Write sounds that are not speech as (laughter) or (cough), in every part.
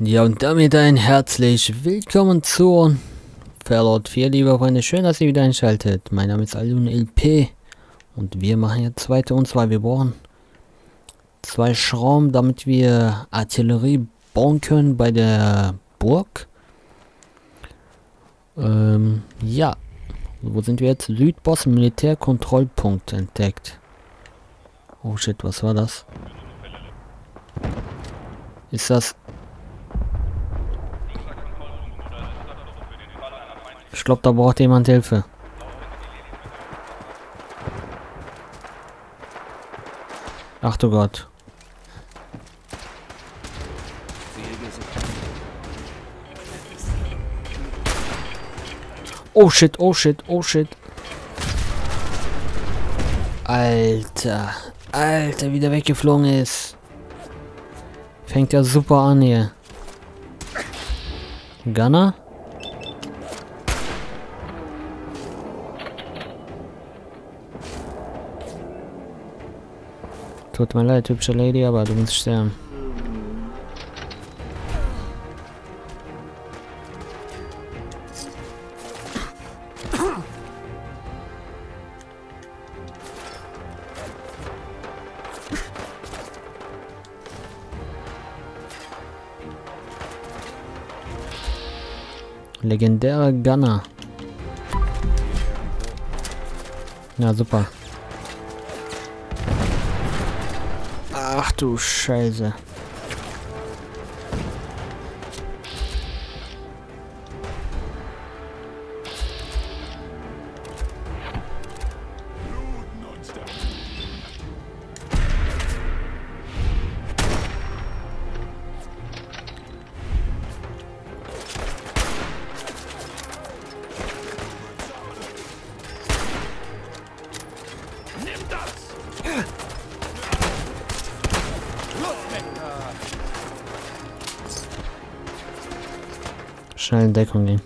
Ja, und damit ein herzlich willkommen zu Fallout 4, liebe Freunde. Schön, dass ihr wieder einschaltet. Mein Name ist Alun LP und wir machen jetzt zweite und zwar wir brauchen zwei Schrauben, damit wir Artillerie bauen können bei der Burg. Ähm, ja. Wo sind wir jetzt? Südboss Militärkontrollpunkt entdeckt. Oh shit, was war das? Ist das... Ich glaube, da braucht jemand Hilfe. Ach du Gott. Oh shit, oh shit, oh shit. Alter. Alter, wie der weggeflogen ist. Fängt ja super an hier. Gunner? Tut mir leid, hübsche Lady, aber du musst sterben. Legendärer Gunner. Ja, super. Ach du Schnell in Deckung gehen.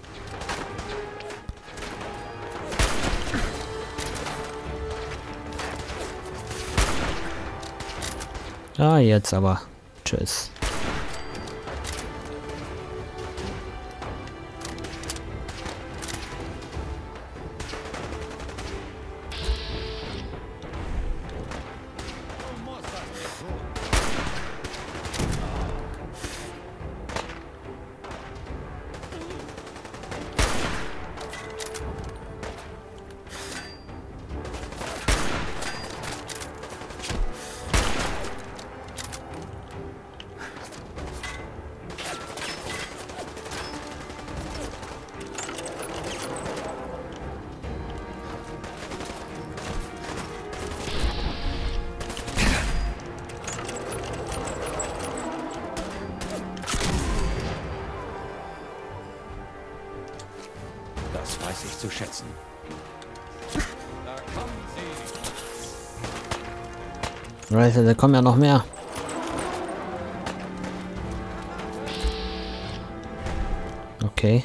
Ah, jetzt aber. Tschüss. Schätzen. Leute, da kommen ja noch mehr. Okay.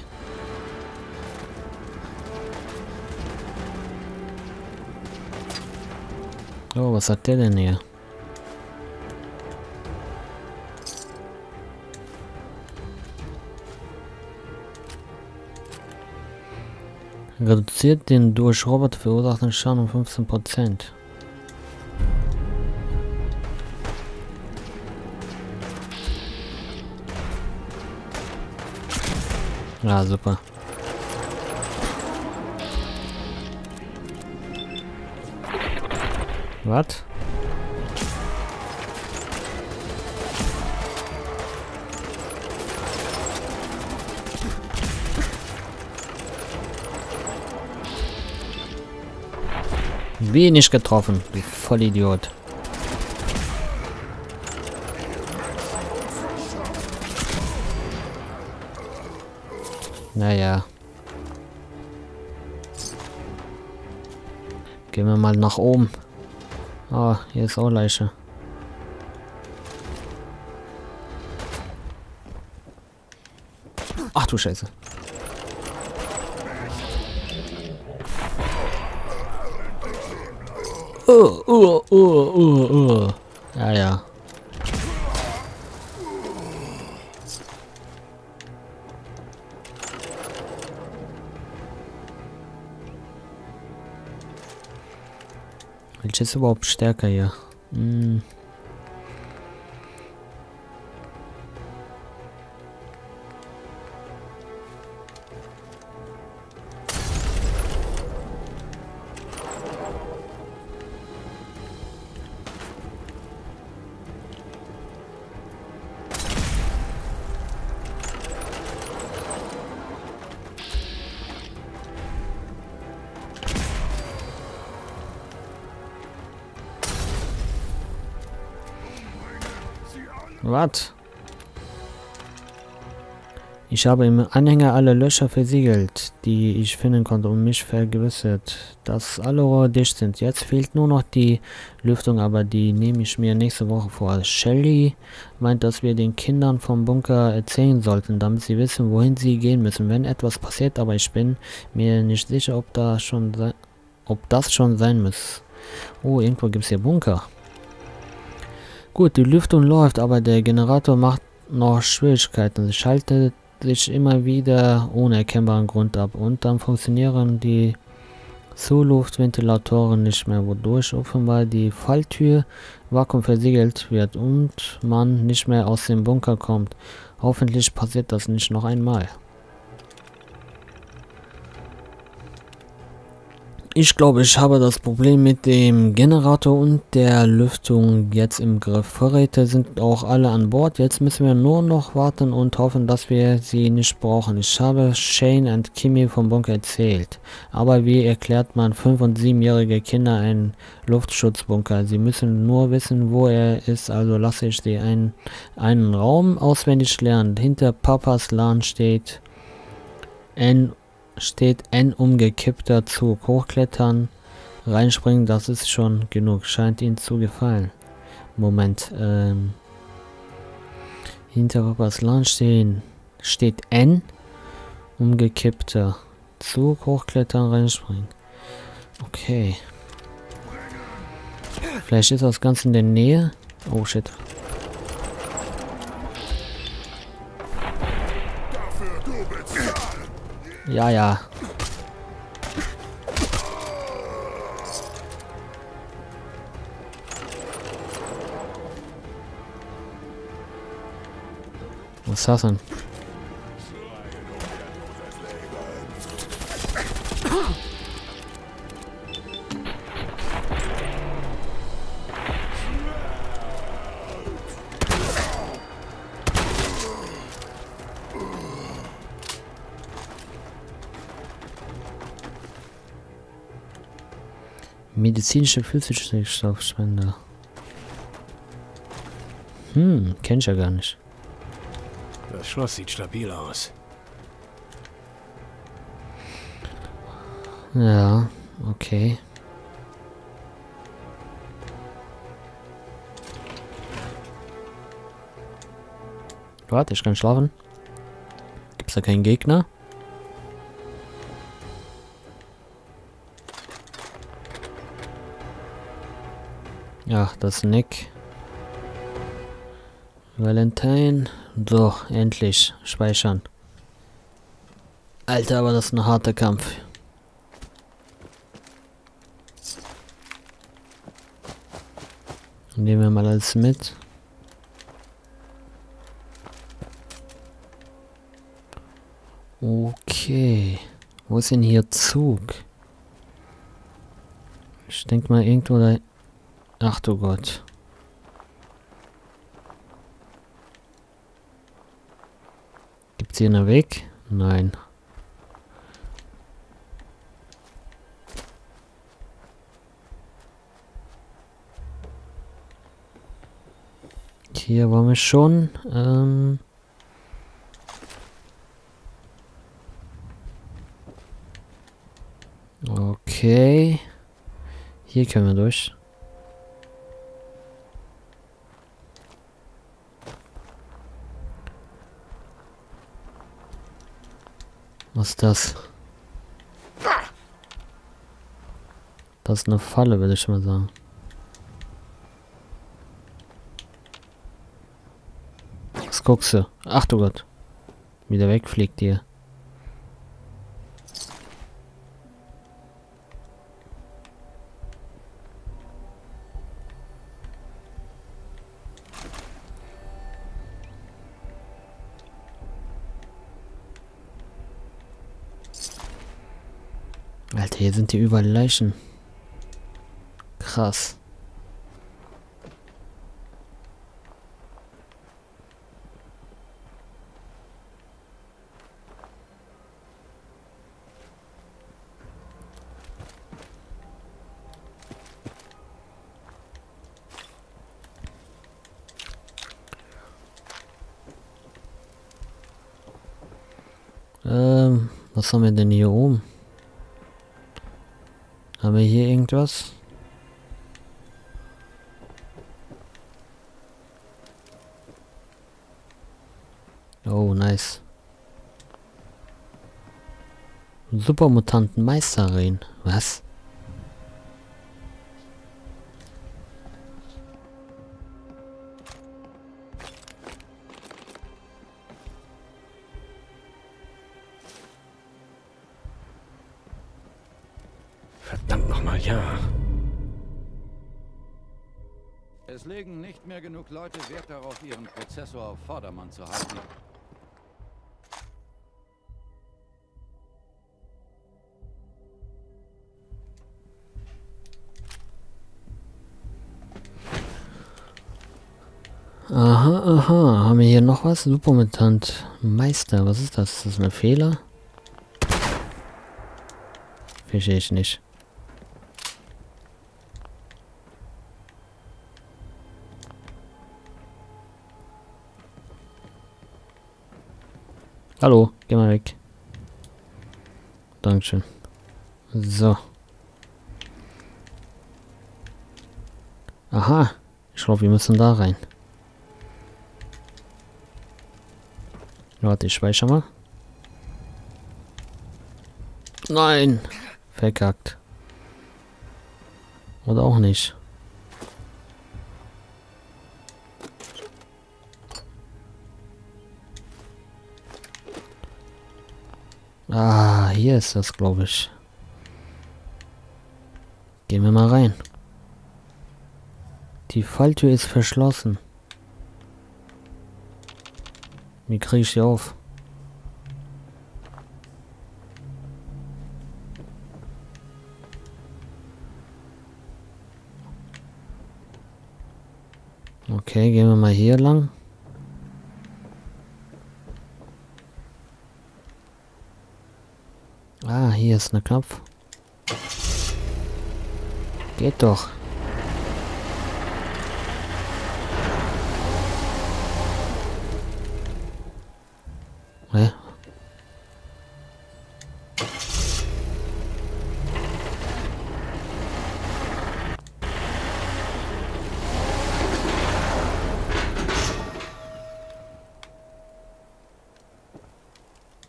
Oh, was hat der denn hier? Reduziert den durch Roboter verursachten Schaden um 15%. Ja, super. Was? Wenig getroffen, du Vollidiot. Naja. Gehen wir mal nach oben. Ah, hier ist auch Leiche. Ach du Scheiße. Oh, oh, oh, oh, oh. Ja, ja. Welches ist überhaupt stärker hier? Hm. Was? Ich habe im Anhänger alle Löcher versiegelt, die ich finden konnte und mich vergewissert, dass alle Rohre dicht sind. Jetzt fehlt nur noch die Lüftung, aber die nehme ich mir nächste Woche vor. Shelly meint, dass wir den Kindern vom Bunker erzählen sollten, damit sie wissen, wohin sie gehen müssen, wenn etwas passiert, aber ich bin mir nicht sicher, ob, da schon ob das schon sein muss. Oh, irgendwo gibt es hier Bunker. Gut, die Lüftung läuft, aber der Generator macht noch Schwierigkeiten. Es schaltet sich immer wieder ohne erkennbaren Grund ab und dann funktionieren die Zuluftventilatoren nicht mehr, wodurch offenbar die Falltür vakuum versiegelt wird und man nicht mehr aus dem Bunker kommt. Hoffentlich passiert das nicht noch einmal. Ich glaube, ich habe das Problem mit dem Generator und der Lüftung jetzt im Griff. Vorräte sind auch alle an Bord. Jetzt müssen wir nur noch warten und hoffen, dass wir sie nicht brauchen. Ich habe Shane und Kimmy vom Bunker erzählt. Aber wie erklärt man 5- und 7-jährige Kinder einen Luftschutzbunker? Sie müssen nur wissen, wo er ist, also lasse ich sie einen, einen Raum auswendig lernen. Hinter Papas LAN steht N steht N umgekippter Zug. Hochklettern, reinspringen, das ist schon genug. Scheint ihnen zu gefallen. Moment, ähm. Hinter Papas Land stehen. Steht N. Umgekippter Zug. Hochklettern, reinspringen. Okay. Vielleicht ist das ganz in der Nähe. Oh shit. Ja, ja. Was ist Medizinische Flüssigstoffspender. Hm, kenn ich ja gar nicht. Das Schloss sieht stabil aus. Ja, okay. Warte, ich kann schlafen. Gibt's da keinen Gegner? Ja, das Nick. Valentine. So, endlich. Speichern. Alter, aber das ist ein harter Kampf. Nehmen wir mal alles mit. Okay. Wo ist denn hier Zug? Ich denke mal irgendwo da... Ach du Gott. Gibt's hier einen Weg? Nein. Hier waren wir schon. Ähm okay. Hier können wir durch. Was ist das? Das ist eine Falle, würde ich mal sagen. Was guckst du? Ach du Gott. Wieder wegfliegt ihr. Hier sind die überall Leichen. Krass. Ähm, was haben wir denn hier oben? Haben wir hier irgendwas? Oh, nice. Supermutanten Meisterin. Was? Genug Leute Wert darauf, ihren Prozessor auf Vordermann zu halten. Aha, aha. Haben wir hier noch was? Supermutant Meister. Was ist das? Ist das ein Fehler? Verstehe ich nicht. Hallo, geh mal weg. Dankeschön. So. Aha. Ich glaube, wir müssen da rein. Warte, ich speichere mal. Nein. Verkackt. Oder auch nicht. Ah, hier ist das, glaube ich. Gehen wir mal rein. Die Falltür ist verschlossen. Wie kriege ich sie auf? Okay, gehen wir mal hier lang. Hier ist ein Knopf. Geht doch. Hä?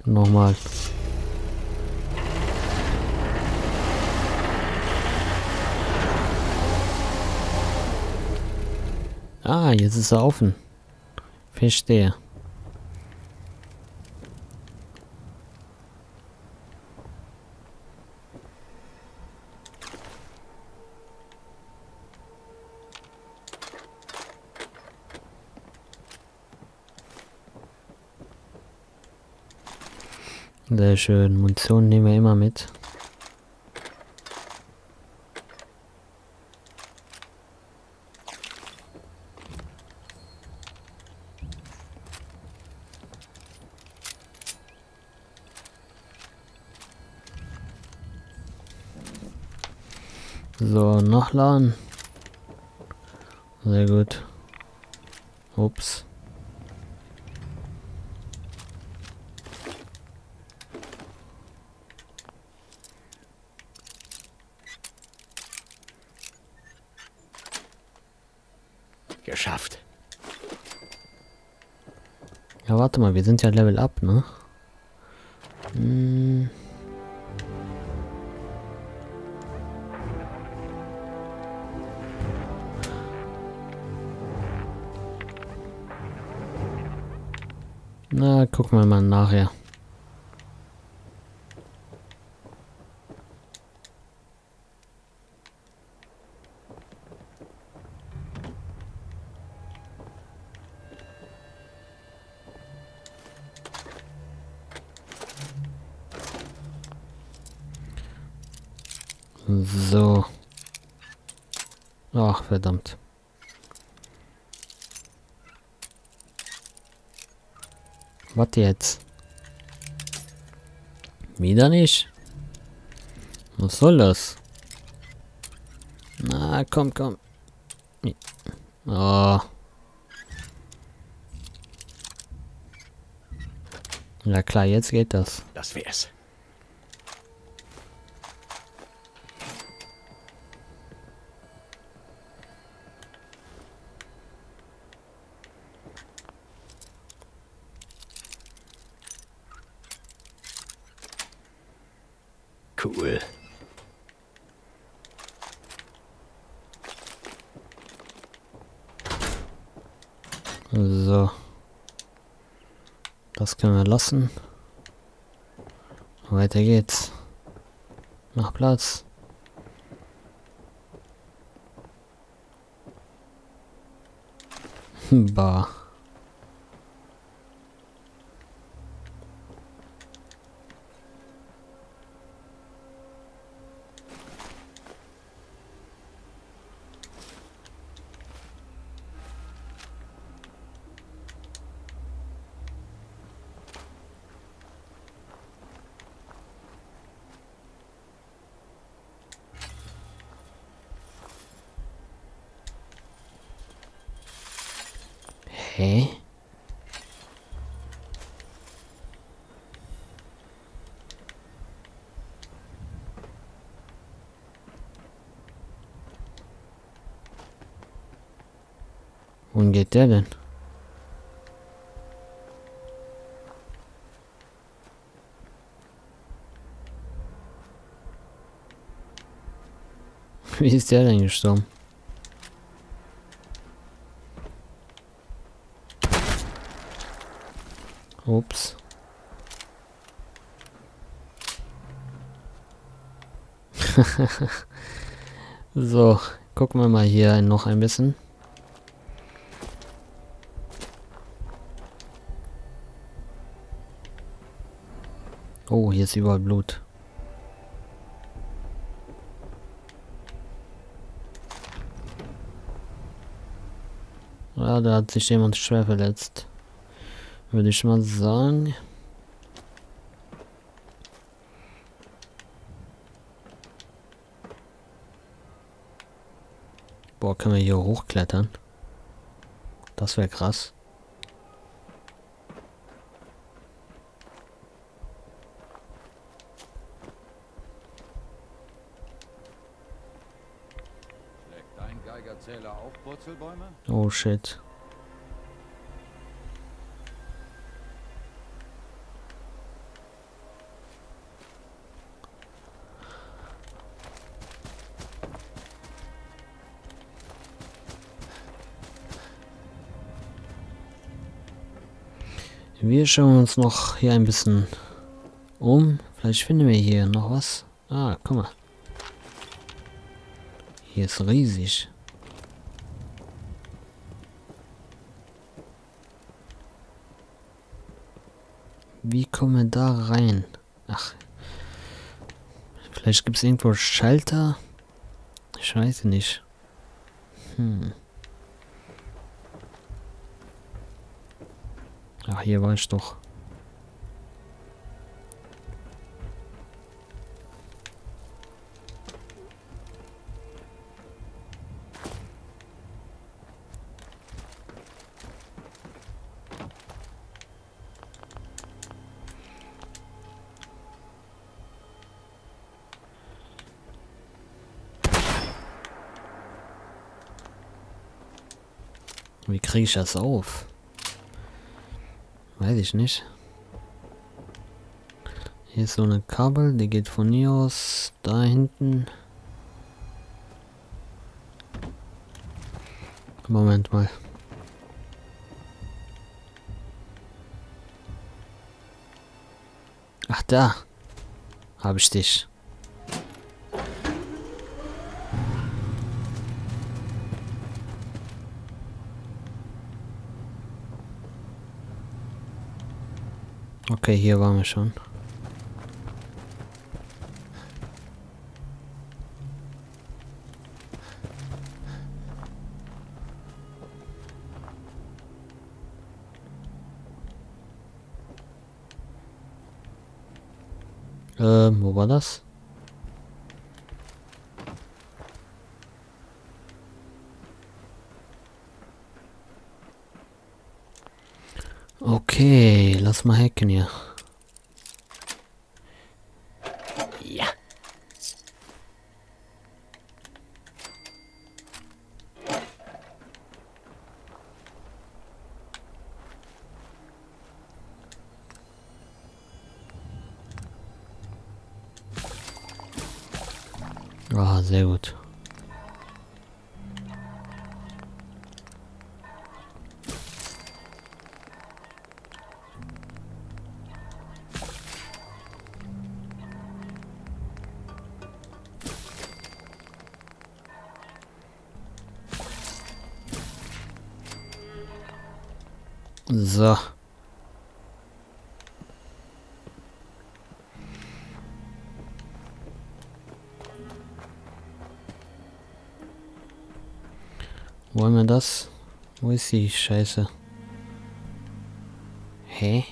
Nochmal. Ah, jetzt ist er offen. Verstehe. Sehr schön. Munition nehmen wir immer mit. Nachladen. Sehr gut. Ups. Geschafft. Ja, warte mal, wir sind ja Level Up, ne? Hm. Gucken wir mal nachher. So. Ach, verdammt. Was jetzt? Wieder nicht? Was soll das? Na, komm, komm. Oh. Ja klar, jetzt geht das. Das wär's. Cool. So. Das können wir lassen. Weiter geht's. Mach Platz. Bah. Hä? Wohin geht der denn? (laughs) Wie ist der denn gestorben? Ups. (laughs) so, gucken wir mal hier noch ein bisschen. Oh, hier ist überall Blut. Ja, da hat sich jemand schwer verletzt. Würde ich mal sagen. Boah, können wir hier hochklettern? Das wäre krass. Schlägt dein Geigerzähler auch Purzelbäume? Oh shit. Wir schauen uns noch hier ein bisschen um. Vielleicht finden wir hier noch was. Ah, guck mal. Hier ist riesig. Wie kommen wir da rein? Ach. Vielleicht gibt es irgendwo Schalter? Ich weiß nicht. Hm. Ach, hier war ich doch. Wie kriege ich das auf? Weiß ich nicht. Hier ist so eine Kabel, die geht von hier aus da hinten. Moment mal. Ach da. Habe ich dich. Okay, hier waren wir schon. Ähm, wo war das? Okay, lass mal hacken hier. So. Wollen wir das? Wo ist die Scheiße? Hä?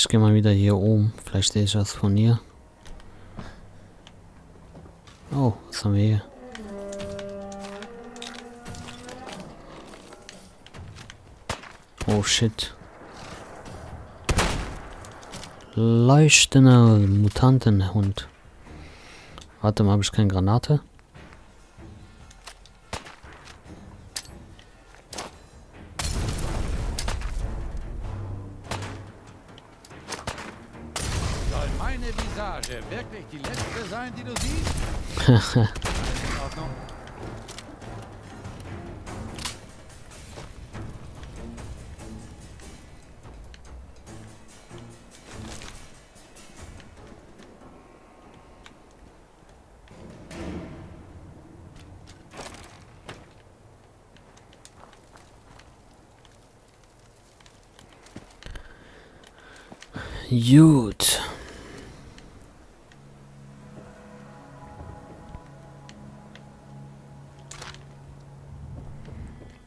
Ich gehe mal wieder hier oben. Vielleicht sehe ich was von hier. Oh, was haben wir hier? Oh shit. Leuchtender Mutantenhund. Warte mal, habe ich keine Granate?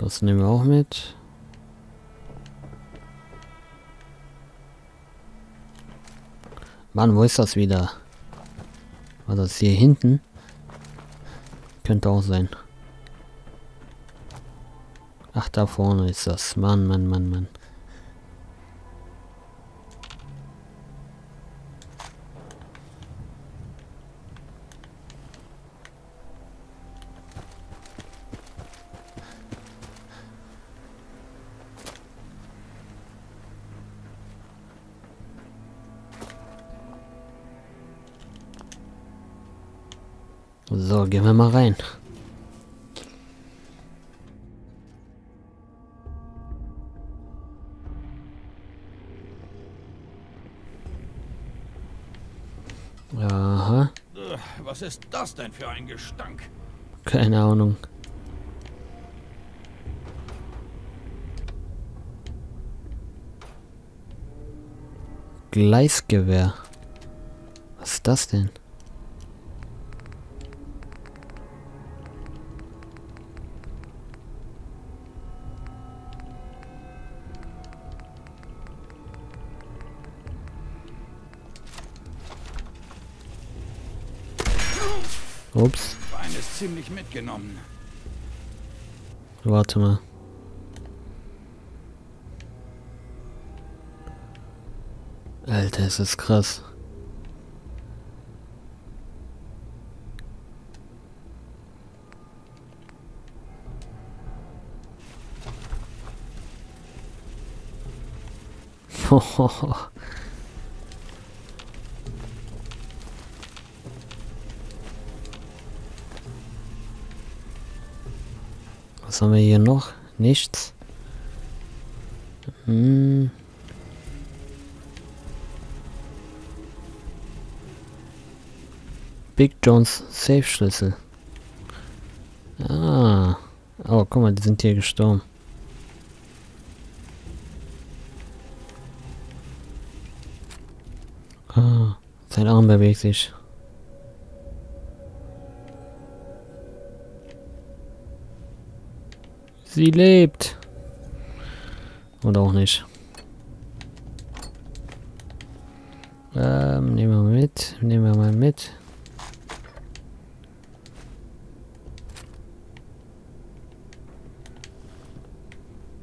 Das nehmen wir auch mit. Mann, wo ist das wieder? War das hier hinten? Könnte auch sein. Ach, da vorne ist das. Mann, Mann, Mann, Mann. Gehen wir mal rein. Aha, Was ist das denn für ein Gestank? keine Ahnung. Gleisgewehr. Was ist das denn? Ups, Bein ist ziemlich mitgenommen. warte mal. Alter, es ist krass. (laughs) Was haben wir hier noch? Nichts. Hm. Big Jones Safe Schlüssel. Ah. Oh, guck mal, die sind hier gestorben. Ah, sein Arm bewegt sich. Sie lebt. Oder auch nicht. Ähm, nehmen wir mal mit. Nehmen wir mal mit.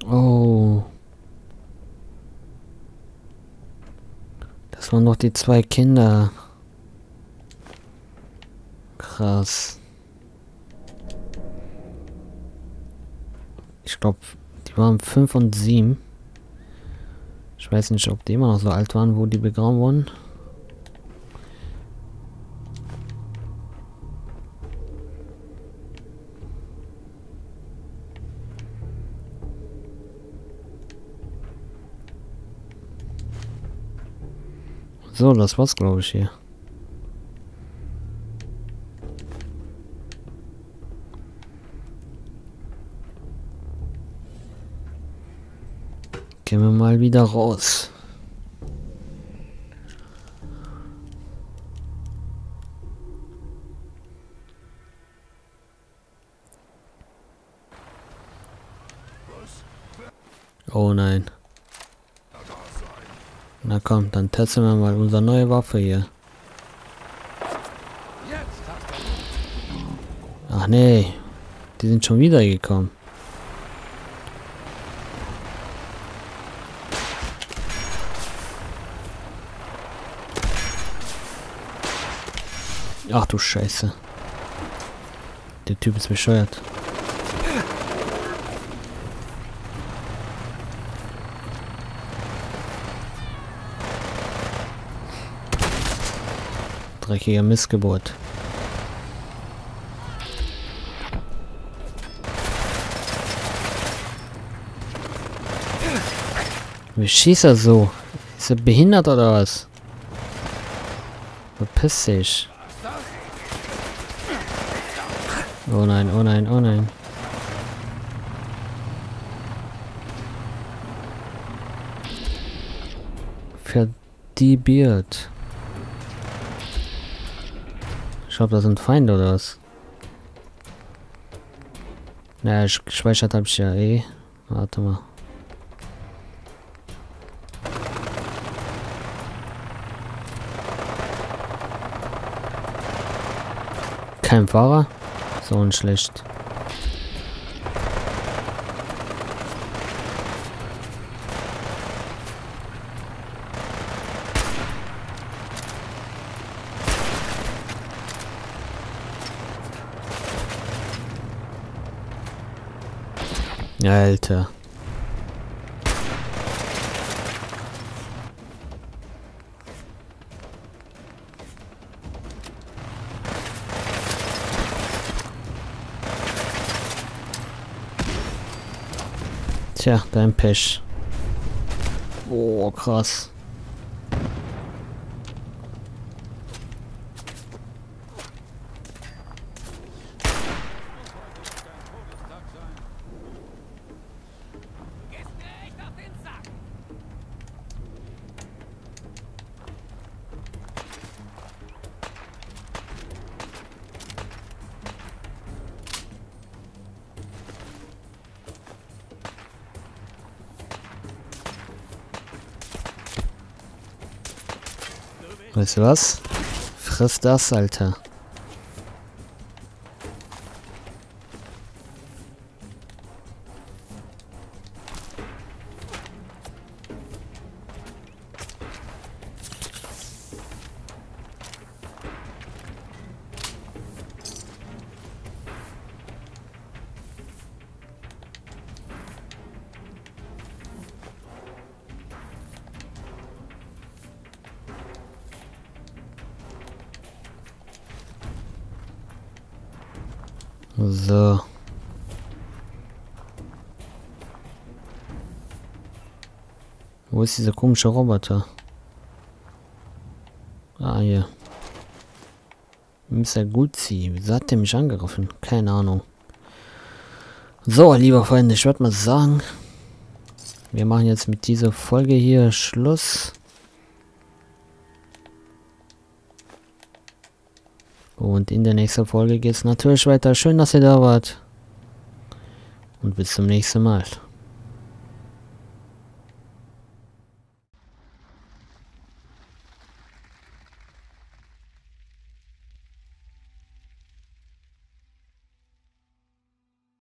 Oh. Das waren doch die zwei Kinder. Krass. Glaube, die waren fünf und sieben. Ich weiß nicht, ob die immer noch so alt waren, wo die begraben wurden. So, das war's, glaube ich, hier. Gehen wir mal wieder raus. Oh nein. Na komm, dann testen wir mal unsere neue Waffe hier. Ach nee, die sind schon wieder gekommen. Ach du Scheiße. Der Typ ist bescheuert. Dreckiger Missgeburt. Wie schießt er so? Ist er behindert oder was? Verpiss dich. Oh nein, oh nein, oh nein. Verdibiert. Ich glaube, das sind Feinde oder was? Naja, gespeichert habe ich ja eh. Warte mal. Kein Fahrer? So und. Alter. Tja, dein Pech. Oh, krass. Weißt du was? Friss das, Alter. So. Wo ist dieser komische Roboter? Ah, hier. Mr. Guzzi. Wieso hat der mich angegriffen? Keine Ahnung. So, lieber Freunde, ich würde mal sagen, wir machen jetzt mit dieser Folge hier Schluss. Und in der nächsten Folge geht es natürlich weiter. Schön, dass ihr da wart. Und bis zum nächsten Mal.